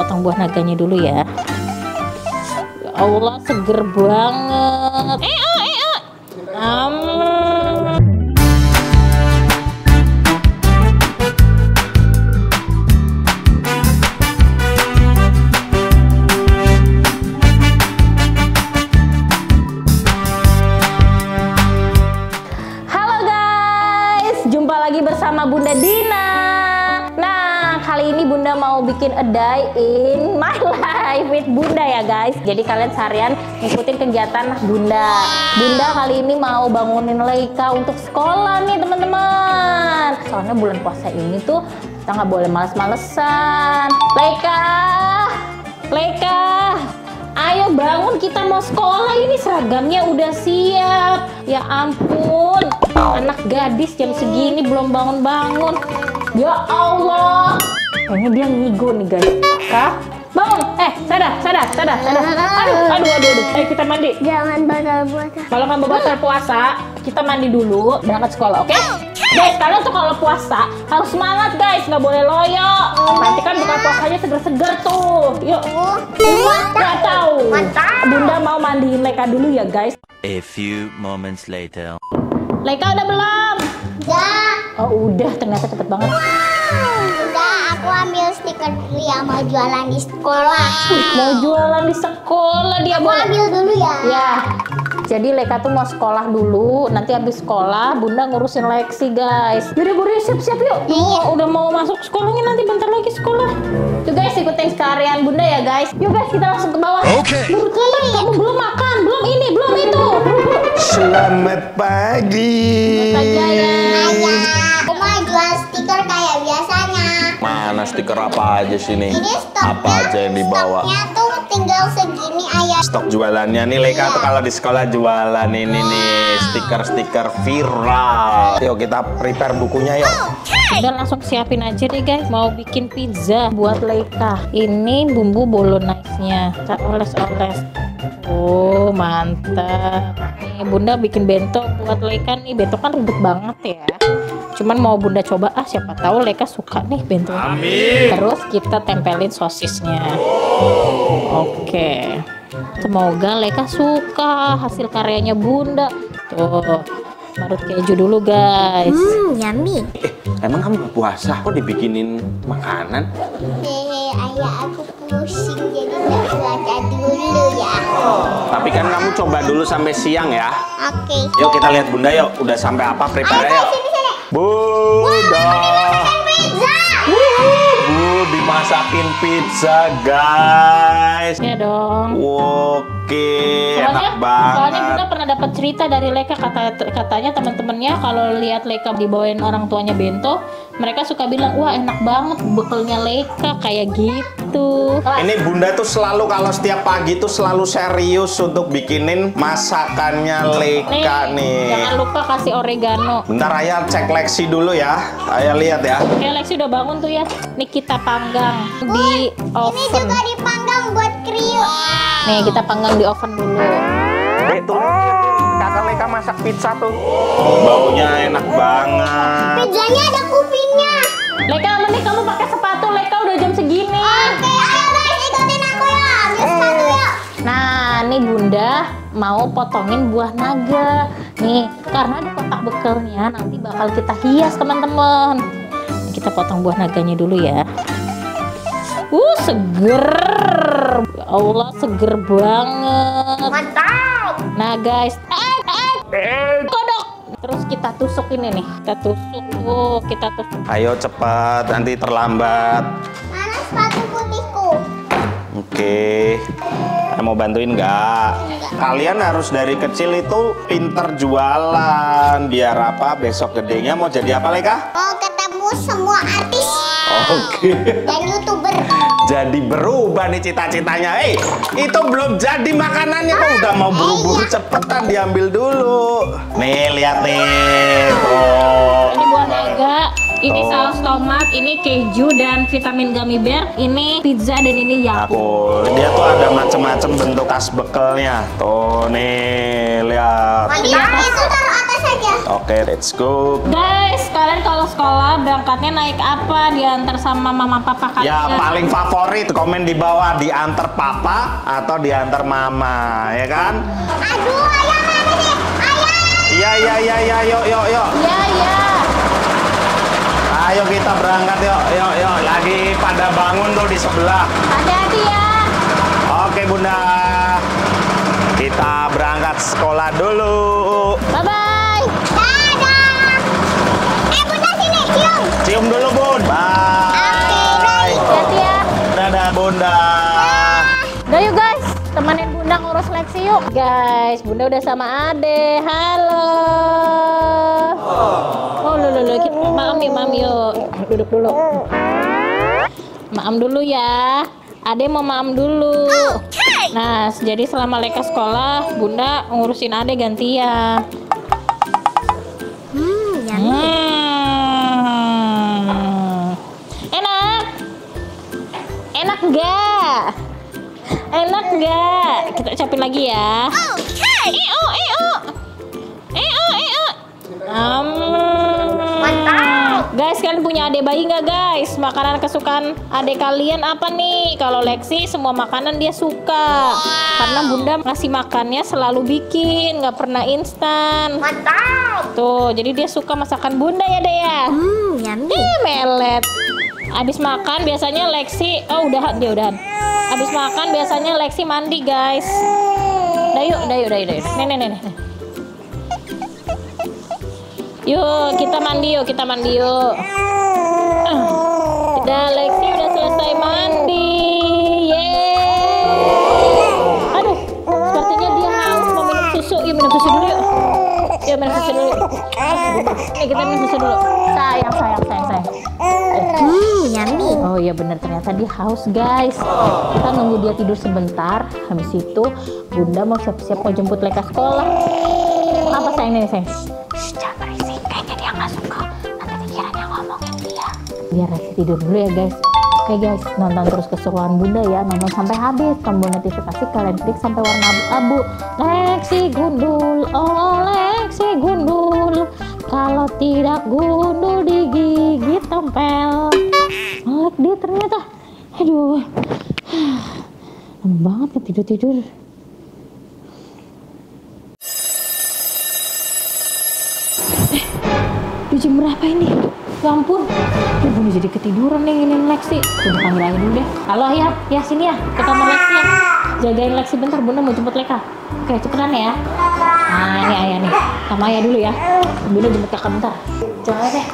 potong buah naganya dulu ya. Ya Allah, seger banget. Eh, ah, eh. Am. Halo guys, jumpa lagi bersama Bunda Dina. Ini Bunda mau bikin a day in my life with Bunda ya guys. Jadi kalian seharian ngikutin kegiatan Bunda. Bunda kali ini mau bangunin Leika untuk sekolah nih teman-teman. Soalnya bulan puasa ini tuh kita nggak boleh males-malesan. Leika, Leika, Ayo bangun kita mau sekolah ini seragamnya udah siap. Ya ampun, anak gadis jam segini belum bangun-bangun. Ya Allah. Kayaknya dia ngigo nih guys. Kak, bangun. Eh, sadar, sadar, sadar, sadar. Aduh, aduh, aduh, aduh. Ayo kita mandi. Jangan batal puasa. Kalau kamu batal puasa, kita mandi dulu berangkat sekolah, oke? Guys, kalian tuh kalau puasa harus semangat guys, nggak boleh loyo. Nanti kan buka puasanya seger-seger tuh. Yuk. Nggak tahu. Mantap. Bunda mau mandiin Leka dulu ya guys. A few moments later. Leka udah belum? Udah, Oh udah, ternyata cepet banget. Ambil stiker Ria mau jualan di sekolah. Mau jualan di sekolah dia Aku boleh. ambil dulu ya. Ya, jadi Leka tuh mau sekolah dulu. Nanti habis sekolah, Bunda ngurusin leksi, guys. Yaudah, Bunda siap-siap yuk. Mau, udah mau masuk sekolahnya nanti bentar lagi sekolah. Yuk guys, ikutin sekalian Bunda ya guys. Yuk guys, kita langsung ke bawah. Oke. Buru cepat, kamu belum makan, belum ini, belum itu. Selamat pagi. Saja ya. Mana stiker apa aja sini? Ini Apa aja yang dibawa? Stoknya tuh tinggal segini ayah. Stok jualannya nih Leka tuh kalau di sekolah jualan ini nih stiker-stiker viral. Yuk kita prepare bukunya yuk. Udah langsung siapin aja deh guys. Mau bikin pizza buat Leka. Ini bumbu bolognese-nya. Kita oles-oles. Oh mantap. Nih Bunda bikin bento buat Leka nih. Bento kan ribet banget ya. Cuman mau Bunda coba ah siapa tahu Leka suka nih bento. Terus kita tempelin sosisnya. Oke. Semoga Leka suka hasil karyanya Bunda. Tuh. Marut keju dulu guys. Hmm, yummy. Eh, emang kamu puasa? Kok dibikinin makanan? Hehe, ayah aku pusing jadi nggak puasa dulu ya. Tapi kan kamu coba dulu sampai siang ya. Oke. Yuk kita lihat Bunda yuk. Udah sampai apa prepare yuk. Sini. Bunda. Pizza. Bu, dimasakin pizza guys. Ya dong. Oke, Soalnya, enak banget. soalnya Bunda pernah dapat cerita dari Leka kata katanya teman-temannya kalau lihat Leka dibawain orang tuanya bento, mereka suka bilang wah enak banget bekalnya Leka kayak gitu. Ini Bunda tuh selalu kalau setiap pagi tuh selalu serius untuk bikinin masakannya Leka nih. Jangan lupa kasih oregano. Bentar Ayah cek Lexi dulu ya. Ayah lihat ya. Oke, Lexi udah bangun tuh ya. Nih kita panggang di Ini oven. juga dipanggang buat kriuk. Nih kita panggang di oven dulu. Eh tuh kakak Leka masak pizza tuh. Baunya enak banget. Pizzanya ada kupingnya. Leka, mending kamu pakai sepatu. Leka udah jam segini. Oke, ayo guys ikutin aku ya. Ambil sepatu ya. Nah, nih Bunda mau potongin buah naga. Nih, karena di kotak bekalnya nanti bakal kita hias teman-teman. Kita potong buah naganya dulu ya. Uh, seger. Ya Allah, seger banget. Mantap. Nah, guys. Eh, eh, kodok. Terus kita tusuk ini nih. Kita tusuk tuh, kita tusuk. Ayo cepat, nanti terlambat. Mana sepatu putihku? Oke. Saya mau bantuin nggak? Kalian harus dari kecil itu pinter jualan. Biar apa besok gedenya mau jadi apa Leka? Mau ketemu semua artis Oke. dan youtuber. Jadi berubah nih cita-citanya. Eh, itu belum jadi makanannya kok udah mau buru-buru cepetan diambil dulu. Nih, lihat nih. Tuh. Ini buah naga. Ini Oh. saus tomat, ini keju dan vitamin gummy bear, ini pizza dan ini yakult. Aku, dia tuh ada macam-macam bentuk tas bekelnya. Tuh nih, lihat. Mandi itu taruh Oke, let's go. Guys, kalian kalau sekolah berangkatnya naik apa? Diantar sama mama papa kalian? Ya paling favorit komen di bawah diantar papa atau diantar mama, ya kan? Aduh, ayah mana nih? Ayah. Iya iya iya iya yuk yuk yuk. Iya, iya. Ayo kita berangkat yuk yuk yuk. Lagi pada bangun tuh di sebelah. Hati-hati ya. Oke bunda. Kita berangkat sekolah dulu. Dulu bun. Bye. Hati-hati ya. Dadah bunda. Udah yuk guys, temenin Bunda ngurus seleksi yuk. Guys, Bunda udah sama Ade. Halo. Oh, lu lu lu. Kita maam nih, maam yuk. Duduk dulu. Maam dulu ya. Ade mau maam dulu. Nah, jadi selama Leka sekolah, Bunda ngurusin Ade gantian. Hmm, ya. Hmm. Nggak? Enak nggak? Kita ucapin lagi ya. Eo, eo. Eo, eo. Um, Mantap. Guys, kalian punya adik bayi nggak guys? Makanan kesukaan adik kalian apa nih? Kalau Lexi semua makanan dia suka. Karena bunda ngasih makannya selalu bikin, nggak pernah instan. Mantap. Tuh, jadi dia suka masakan bunda ya deh ya. Hmm, yummy. Eh, melet. Abis makan biasanya Lexi, oh udahan dia udahan. Abis makan biasanya Lexi mandi guys. Dah yuk, dah yuk, dah yuk, yuk. Nih, nih, nih. Yuk, kita mandi yuk, kita mandi yuk. Ah, Udah, Lexi udah selesai mandi. Yeay. Aduh, sepertinya dia haus mau minum susu. Yuk minum susu dulu yuk. Yuk minum susu dulu. Nih kita minum susu dulu. Sayang, sayang, sayang, sayang. Hmm, yummy. Oh iya bener ternyata dia haus guys. Kita nunggu dia tidur sebentar. Habis itu Bunda mau siap-siap mau jemput Leka sekolah. Apa sayang nih sayang? Shh, jangan berisik. Kayaknya dia nggak suka. Nanti dikiranya ngomongin dia. Biar Lexi tidur dulu ya guys. Oke guys, nonton terus keseruan Bunda ya. Nonton sampai habis. Tombol notifikasi kalian klik sampai warna abu-abu. Lexi gundul, oh Lexi gundul. Kalau tidak gundul digigit tempel. Melek dia ternyata. Aduh. Lama banget kan tidur-tidur. Eh, udah jam berapa ini? Ya ampun. Jadi ketiduran nih ini Lexi. Bunda panggil aja dulu deh. Halo ya, ya sini ya. Ke kamar Lexi ya. Jagain Lexi bentar, bunda mau jemput Leka. Oke, cepetan ya. Nah, ini ayah nih. Sama ayah dulu ya. Bunda jemput kakak bentar. Jangan deh.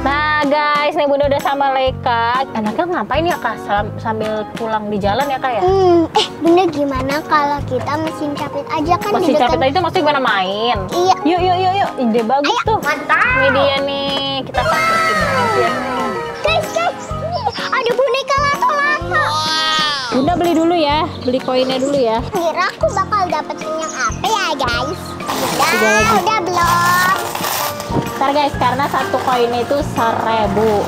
Nah guys, nih bunda udah sama Leka. Anaknya ngapain ya kak? Sam- sambil pulang di jalan ya kak ya? Hmm, eh Bunda gimana kalau kita mesin capit aja kan di dekat capek itu maksudnya gimana main? Iya. Yuk yuk yuk yuk, ide bagus Ayo, tuh. mantap. Ini dia nih, kita pakai aja. Guys, guys, nih, ada boneka lato-lato. Bunda beli dulu ya, beli koinnya dulu ya. Kira aku bakal dapetin yang apa ya guys? Udah, lagi. udah belum? Ntar guys, karena satu koin itu seribu.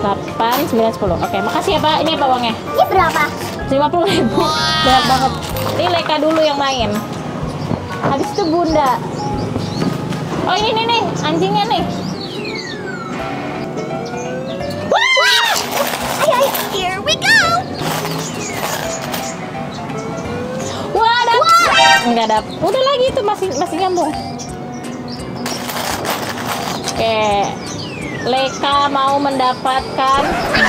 8, 9, 10. Oke, makasih ya Pak. Ini apa uangnya? Ini berapa? 50 ribu. Banyak banget. Ini Leka dulu yang main. Habis itu Bunda. Oh ini nih nih, anjingnya nih. Wah! Ayo, ayo, here we go. Wah, dapet. Enggak dapet. Udah lagi itu masih masih nyambung. Oke. Leka mau mendapatkan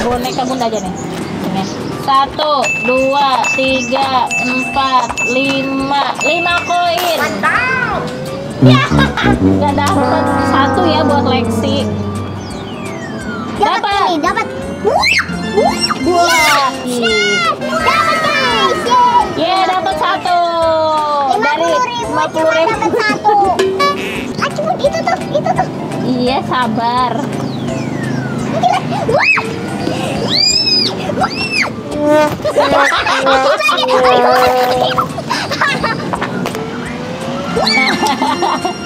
boneka bunda aja nih. Ini. Satu, dua, tiga, empat, lima, lima koin. Mantap. Ya, nggak dapet. Satu ya buat Lexi. Dapat Dapat. ini, dapat. Wah! Dapat guys. Ye, dapat satu. Dari 50 ribu lima puluh dapat ribu. Iya, sabar. Gila. Wah!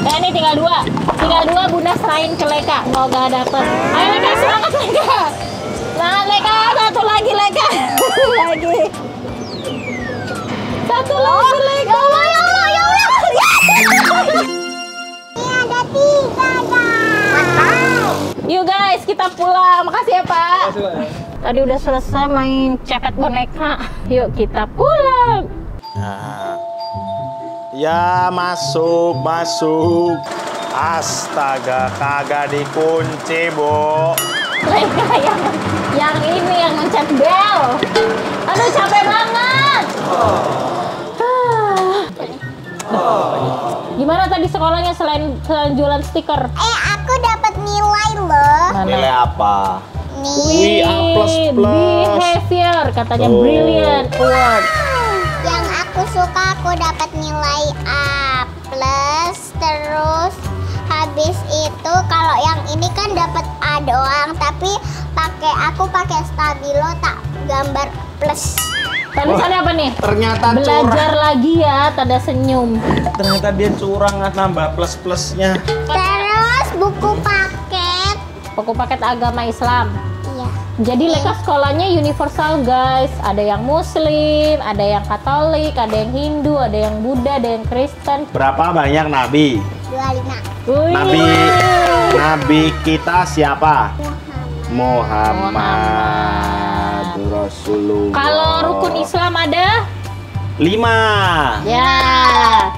Nah ini tinggal dua Tinggal dua bunda serahin ke Leka Kalau gak dapet Ayo Leka semangat Leka Nah Leka satu lagi Leka Lagi Satu lagi Leka. Yuk guys, kita pulang. Makasih ya Pak. Tadi udah selesai main cepet boneka. Yuk kita pulang. Nah. Ya masuk, masuk. Astaga, kagak dikunci, Bu. Yang yang ini yang mencet bel. Aduh capek banget. Ah. Gimana tadi sekolahnya selain, selain jualan stiker? Eh, aku dapat nilai loh. Nilai apa? Nih, Wih, A plus plus. Behavior katanya Oh. brilliant award. yang aku suka aku dapat nilai A plus terus habis itu kalau yang ini kan dapat A doang tapi pakai aku pakai stabilo tak gambar plus Tulisannya apa nih? Ternyata Belajar curang. lagi ya, tanda senyum. Ternyata dia curang nggak nambah plus-plusnya. terus buku paket Buku paket agama Islam. iya Jadi Leka sekolahnya universal guys. Ada yang Muslim, ada yang Katolik, ada yang Hindu, ada yang Buddha, ada yang Kristen. Berapa banyak nabi? 25 Wih. Nabi Nabi kita siapa? Muhammad Rasulullah. Kalau rukun Islam ada? Lima. Ya.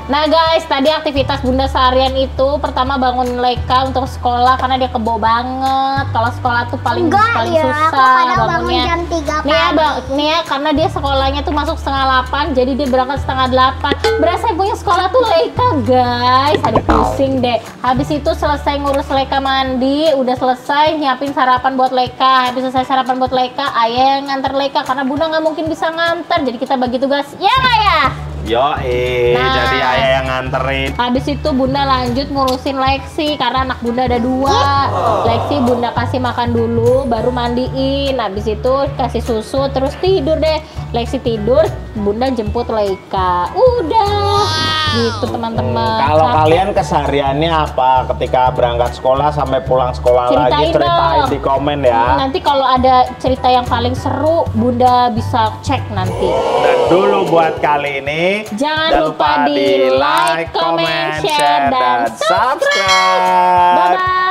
Nah guys, tadi aktivitas Bunda seharian itu pertama bangun Leka untuk sekolah karena dia kebo banget. Kalau sekolah tuh paling enggak paling ya susah aku kadang bangun bangunnya. jam 3 Nih ya, pagi bang, nih ya, karena dia sekolahnya tuh masuk setengah 8, jadi dia berangkat setengah 8. Berasa punya sekolah tuh Leka, guys. Aduh, pusing deh. Habis itu selesai ngurus Leka mandi, udah selesai nyiapin sarapan buat Leka. Habis selesai sarapan buat Leka, ayah yang nganter Leka karena Bunda nggak mungkin bisa nganter. Jadi kita bagi tugas. Ya ya? Yo, eh, Nah. jadi ayah yang nganterin. Habis itu Bunda lanjut ngurusin Lexi karena anak Bunda ada dua. Lexi Bunda kasih makan dulu, baru mandiin. Habis itu kasih susu, terus tidur deh. Lexi tidur, Bunda jemput Leika. Udah, gitu teman-teman. Hmm, Kalau Capek. kalian kesehariannya apa ketika berangkat sekolah sampai pulang sekolah lagi Ceritain ceritain dong. di komen ya. Nanti kalau ada cerita yang paling seru, Bunda bisa cek nanti. Dan dulu buat kali ini Jangan lupa di like, comment, share, dan subscribe. subscribe. Bye-bye.